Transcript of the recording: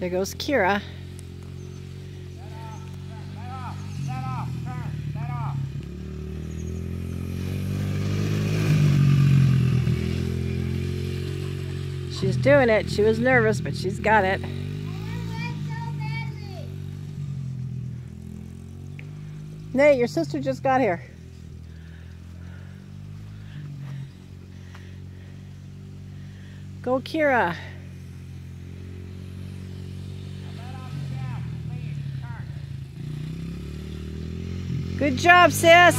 There goes Kira. She's doing it. She was nervous, but she's got it. Nate, your sister just got here. Go, Kira. Good job, sis.